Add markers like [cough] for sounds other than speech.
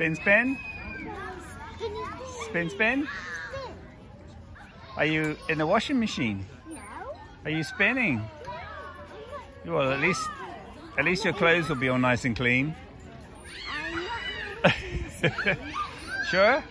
Spin, spin. Spin, spin. Are you in the washing machine? No. Are you spinning? Well, at least, at least your clothes will be all nice and clean. [laughs] Sure?